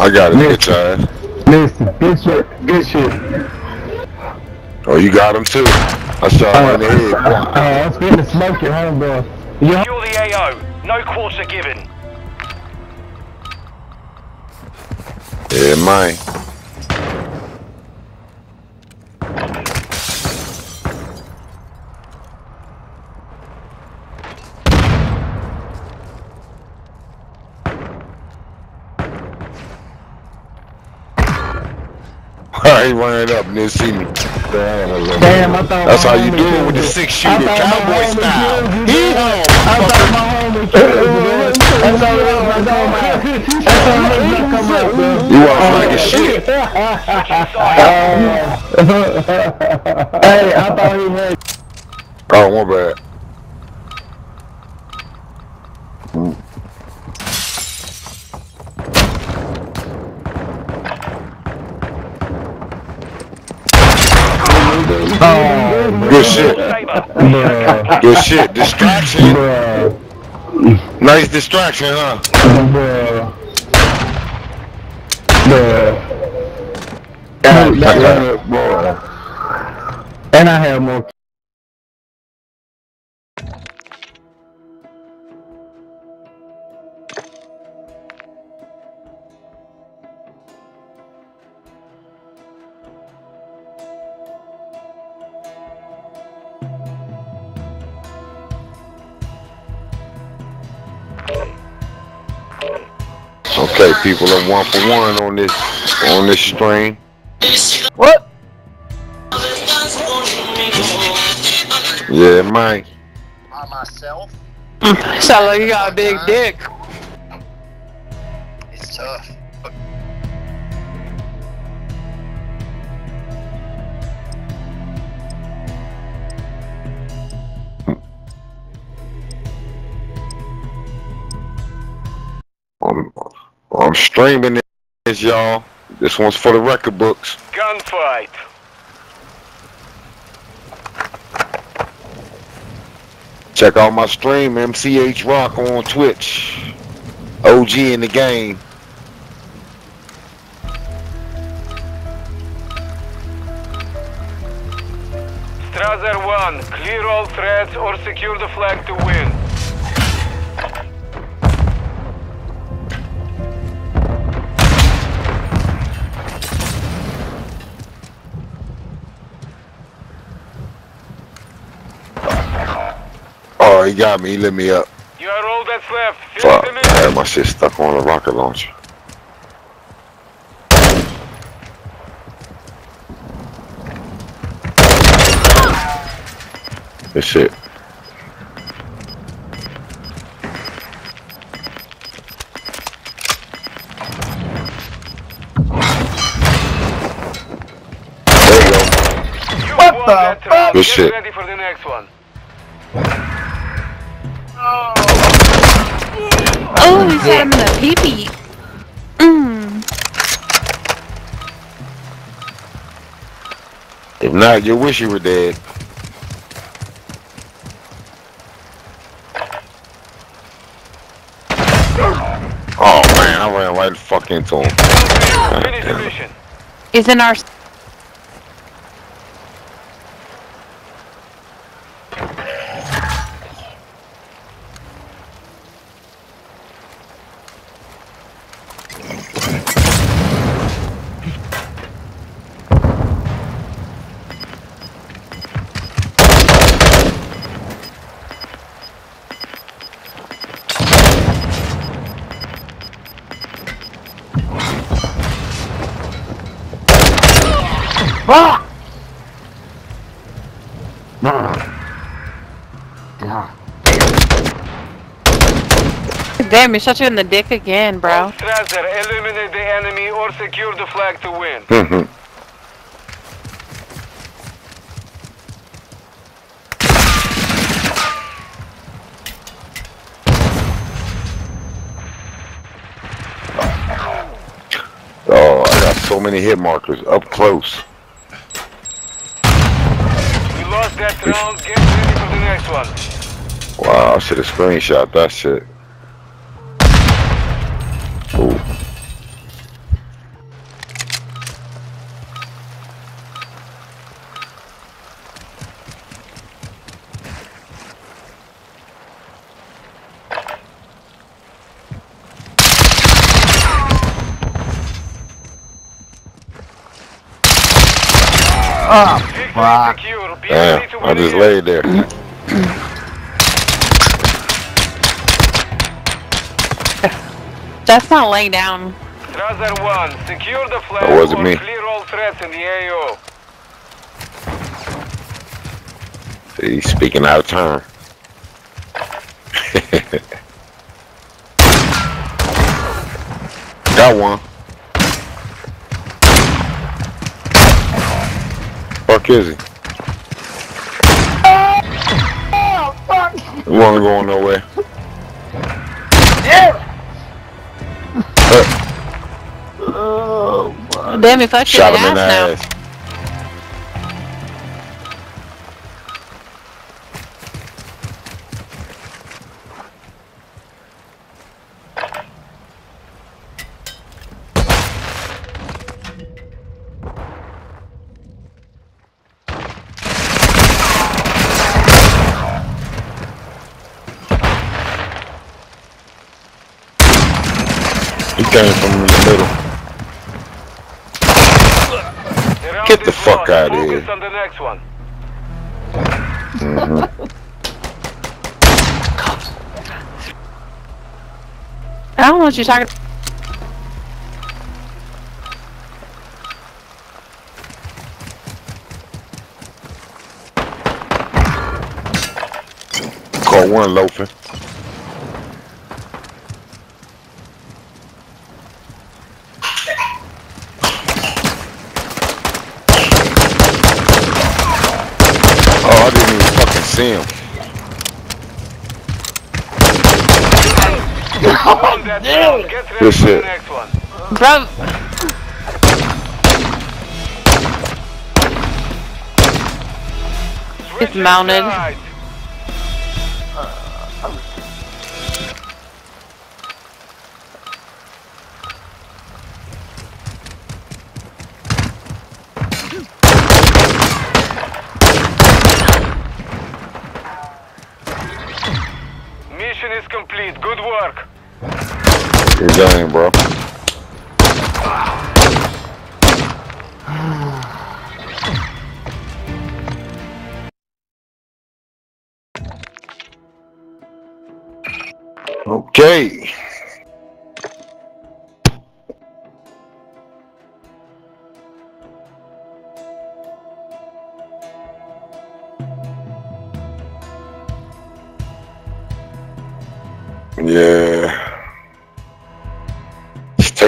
I got it, bitch ass. Listen, good shit, good shit. Oh, you got him too. I shot him in the head. Uh, boy. uh, I'm spinning smoke your homeboy. You You're the AO. No quarter given. Yeah, man. He ran up and didn't see me. Damn, I thought That's how you do it with the six shooter, cowboy style. He home. I thought my homie killed. That's all that was on my That's all that was come out, bro. You was like a shit. hey, I thought he had. Oh, my bad. Bruh, Good shit. Distraction. bruh, Nice distraction, huh? bruh, bruh. And, that, boy. and I have more. People are one for one on this on this stream. What? Yeah, Mike. by myself. Sound like you got a big dick. It's tough. I'm, I'm streaming this, y'all. This one's for the record books. Gunfight. Check out my stream, MCH Rock on Twitch. OG in the game. Strasser 1. Clear all threats or secure the flag to win. He got me. He lit me up. You are all that's left. Finish Fuck. I had my shit stuck on a rocket launcher. This shit. There you go. What the that fuck? Good shit. ready for the next one. Oh, he's had him in the pee-pee. Mmm. If not, you wish you were dead. Oh man, I ran right the fuck into him. Finish the damn it. mission. He's in our... Damn, he shot you in the dick again, bro. Strasser, eliminate the enemy or secure the flag to win. Mhm. oh, I got so many hit markers up close. Wow, I should have screenshot that shit. Ooh. Fuck. Damn. I just again. laid there. That's not laying down. Strasser 1, secure the flag That wasn't or me. clear all threats in the AO. He's speaking out of turn. Got one. Fuck is he? He wasn't going nowhere. Damn, he fucked you in Shot the him in the ass now. He came from in the middle. Get the fuck out of here. on the next one. Mm-hmm. I don't know what you're talking Call one loafing. Oh, I didn't even fucking see him. Won that round. Get ready Good shit. next one. Bro, Switch mounted. Uh, game, bro. Okay.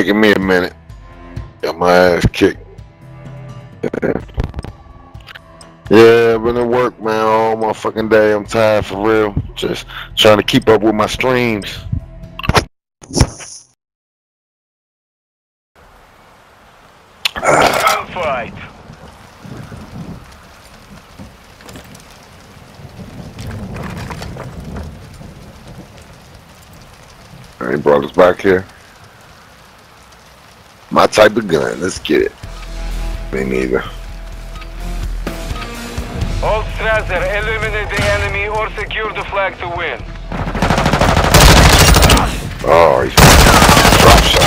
Taking me a minute. Got my ass kicked. Yeah. I've been at work, man, all my fucking day. I'm tired for real. Just trying to keep up with my streams. Gunfight. They brought us back here. My type of gun. Let's get it. Me neither. All Strasser, eliminate the enemy or secure the flag to win. Oh, he's drop shot.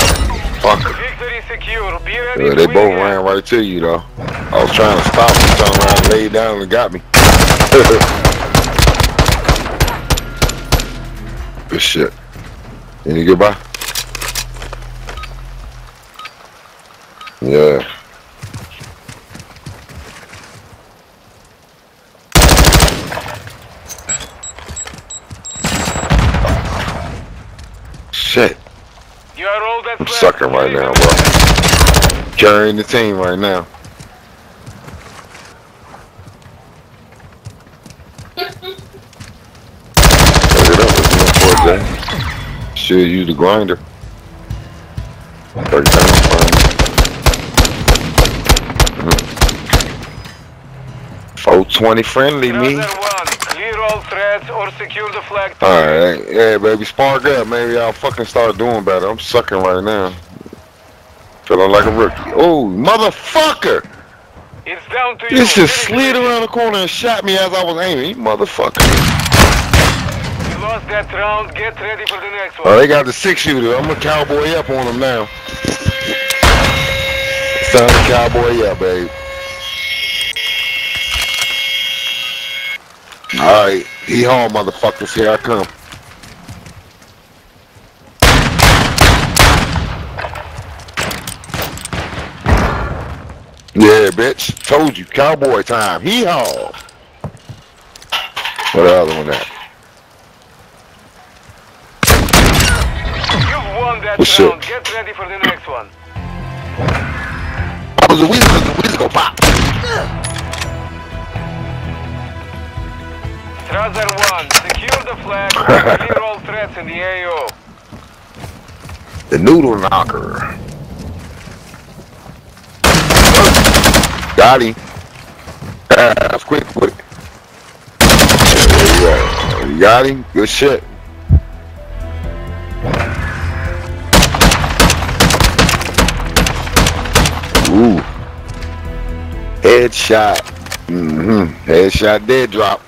Fucker. Victory secure. Be ready Yeah, to they win both again. ran right to you though. I was trying to stop him, turned around, and laid down, and got me. Good shit. Any goodbye? Yeah. Shit. You are all that's I'm sucking right now, bro. Carrying the team right now. Look it up, it's more towards that. Should use the grinder. 30 times 420 friendly, me. Strasser 1, clear all threats or secure the flag to win. Alright, yeah, baby, spark up. Maybe I'll fucking start doing better. I'm sucking right now. Feeling like a rookie. Oh, motherfucker! It's down to you. This just slid around the corner and shot me as I was aiming. You motherfucker. You lost that round. Get ready for the next Oh, one. they got the six shooter. I'm a cowboy up on them now. It's time to cowboy up, babe. Alright, he home, motherfuckers. Here I come. Yeah, bitch. Told you, cowboy time. Hee haw. What the other one at? You've won that What's round. up? Get ready for the next one. I was a weasel, a weasel go pop. Strasser 1, secure the flag clear all threats in the AO. The noodle knocker. Got him. That's quick, quick. There you go. You got him? Good shit. Ooh. Headshot. Mm-hmm. Headshot dead drop.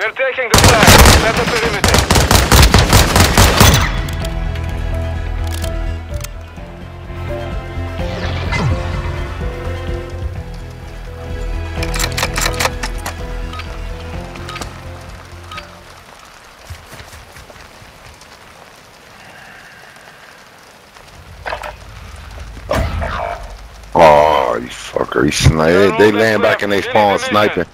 We're taking the flag. Set the perimeter. Oh, you fucker. He sni- They, they land back in their spawn sniping.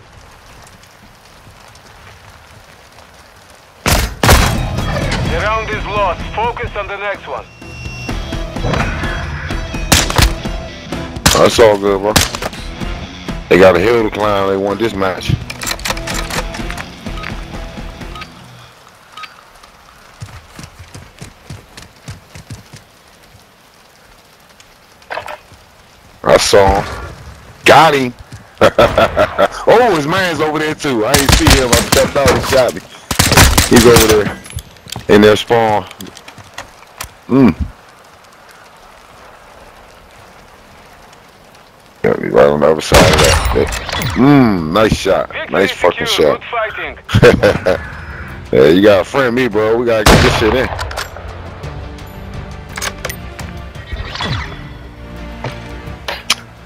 The round is lost. Focus on the next one. That's all good, bro. They got a hill to climb. They won this match. I saw him. Got him. oh, his man's over there too. I didn't see him. I stepped out and shot me. He's over there in their spawn. Mm. Got me right on the other side of that. Mmm, nice shot. Victory Nice fucking secure. shot. Yeah, you gotta friend me, bro. We gotta get this shit in.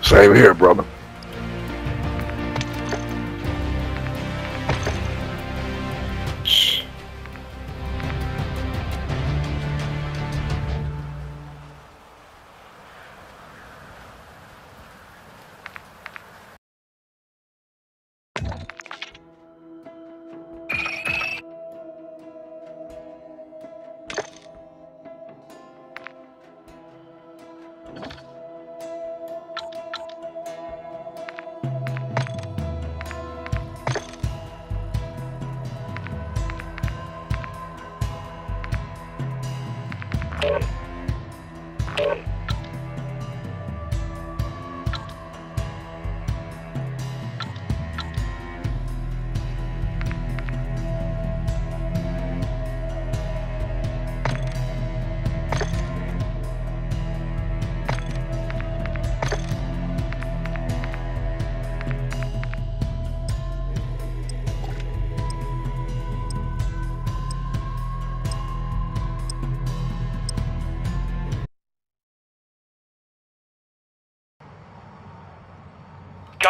Same here, brother.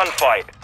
Gunfight.